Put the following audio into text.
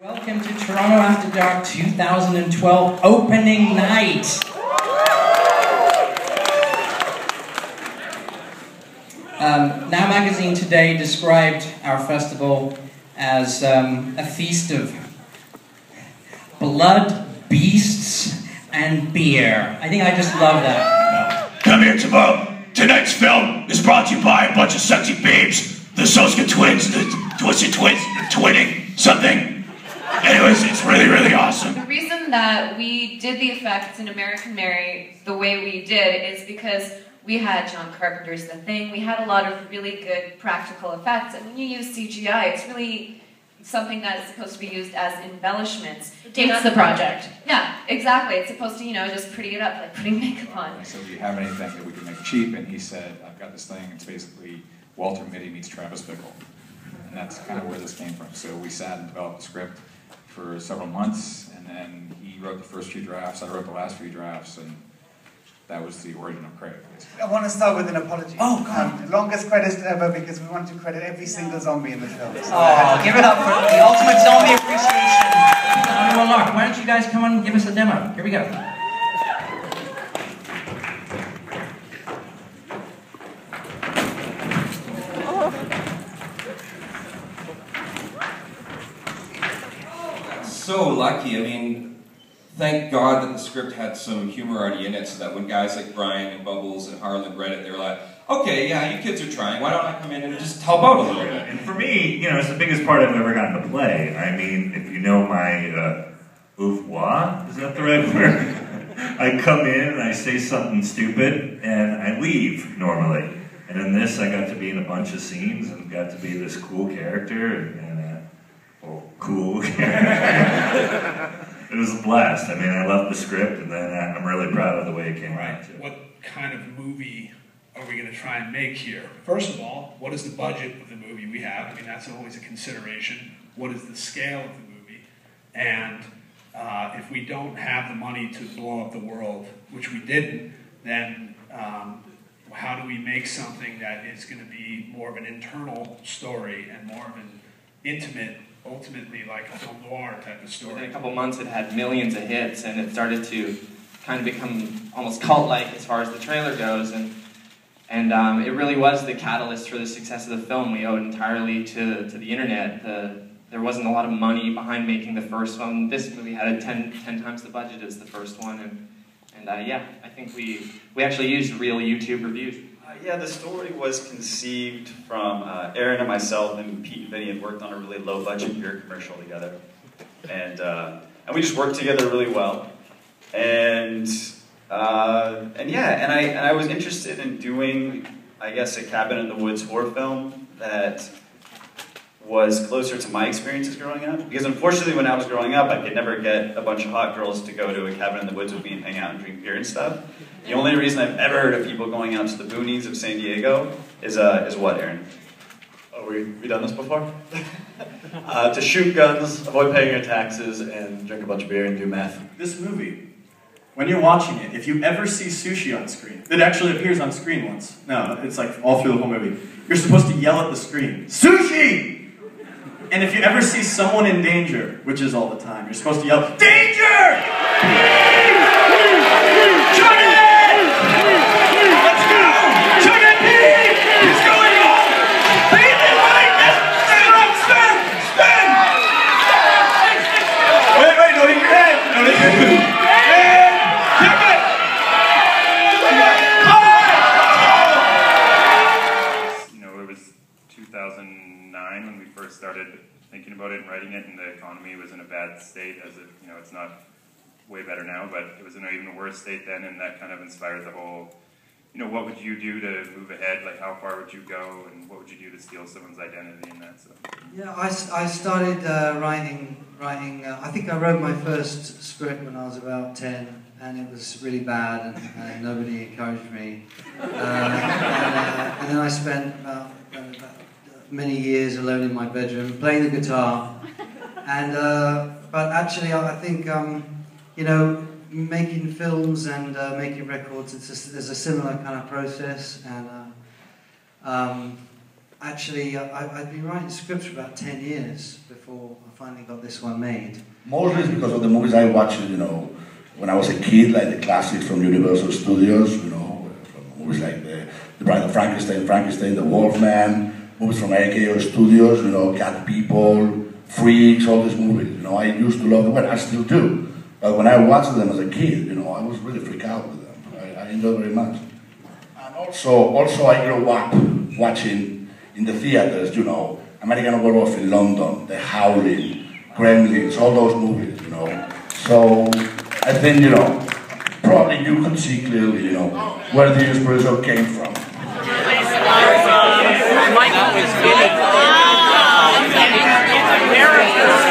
Welcome to Toronto After Dark 2012 opening night. Um, now Magazine today described our festival as um, a feast of blood, beasts, and beer. I think I just love that. Come here, Timbo. Tonight's film is brought to you by a bunch of sexy babes. The Soska twins, the Twisted twins, the twinning, something. Anyways, it's really, really awesome. The reason that we did the effects in American Mary the way we did is because we had John Carpenter's The Thing. We had a lot of really good practical effects. And when you use CGI, it's really something that is supposed to be used as embellishments. Takes the project. Yeah, exactly. It's supposed to, you know, just pretty it up, like putting makeup on. I said, do you have anything that we can make cheap? And he said, I've got this thing, it's basically Walter Mitty meets Travis Bickle. And that's kind of where this came from. So we sat and developed the script for several months, and then he wrote the first few drafts, I wrote the last few drafts, and that was the origin of Craig. basically. I want to start with an apology. Oh, God. Um, longest credits ever because we want to credit every single zombie in the film. So Oh, give it up for the ultimate zombie appreciation. Well, Mark, why don't you guys come on and give us a demo? Here we go. So lucky. I mean, thank God that the script had some humor already in it, so that when guys like Brian and Bubbles and Harlan read it, they were like, "Okay, yeah, you kids are trying. Why don't I come in and just help out a little bit?" And for me, you know, it's the biggest part I've ever gotten to play. I mean, if you know my uh, oeuvre, is that the right word? I come in and I say something stupid and I leave normally. And in this, I got to be in a bunch of scenes and got to be this cool character and, cool it was a blast. I mean, I loved the script and then uh, I'm really proud of the way it came out. too. what kind of movie are we going to try and make here? First of all, what is the budget of the movie we have? I mean, that's always a consideration. What is the scale of the movie? And uh, if we don't have the money to blow up the world, which we didn't, then um, how do we make something that is going to be more of an internal story and more of an intimate, ultimately like a film noir type of Within story? a couple months, it had millions of hits, and it started to kind of become almost cult-like as far as the trailer goes. And and um, it really was the catalyst for the success of the film. We owe it entirely to to the internet. The, there wasn't a lot of money behind making the first one. This movie had a 10, 10 times the budget as the first one, and and uh, yeah, I think we we actually used real YouTube reviews. Yeah, the story was conceived from uh, Aaron and myself and Pete and Vinny had worked on a really low budget beer commercial together, and uh, and we just worked together really well, and uh, and yeah, and I and I was interested in doing, I guess, a cabin in the woods horror film that was closer to my experiences growing up. Because unfortunately, when I was growing up, I could never get a bunch of hot girls to go to a cabin in the woods with me and hang out and drink beer and stuff. The only reason I've ever heard of people going out to the boonies of San Diego is uh, is what, Aaron? Oh, we we done this before? uh, to shoot guns, avoid paying your taxes, and drink a bunch of beer and do meth. This movie, when you're watching it, if you ever see sushi on screen, it actually appears on screen once. No, it's like all through the whole movie. You're supposed to yell at the screen, Sushi! And if you ever see someone in danger, which is all the time, you're supposed to yell, Danger! Was in a bad state. As it, you know, it's not way better now, but it was in an even worse state then, and that kind of inspired the whole. You know, what would you do to move ahead? Like, how far would you go, and what would you do to steal someone's identity and that? So. Yeah, I started uh, writing, writing uh, I think I wrote my first script when I was about 10, and it was really bad, and, and nobody encouraged me. Uh, and, uh, and then I spent about, uh, about many years alone in my bedroom playing the guitar. And, uh, but actually, I think, um, you know, making films and uh, making records, it's a, there's a similar kind of process, and uh, um, actually, uh, I, I'd been writing scripts for about 10 years before I finally got this one made. Mostly because of the movies I watched, you know, when I was a kid, like the classics from Universal Studios, you know, from movies like The, the Bride of Frankenstein, Frankenstein, The Wolfman, movies from RKO Studios, you know, Cat People, Freaks, all these movies. You know, I used to love them, and I still do. But when I watched them as a kid, you know, I was really freaked out with them. I, I enjoyed very much. And also, also I grew up watching in the theaters, you know, American Werewolf in London, The Howling, Gremlins, all those movies, you know. So I think, you know, probably you can see clearly, you know, where the inspiration came from. Yes.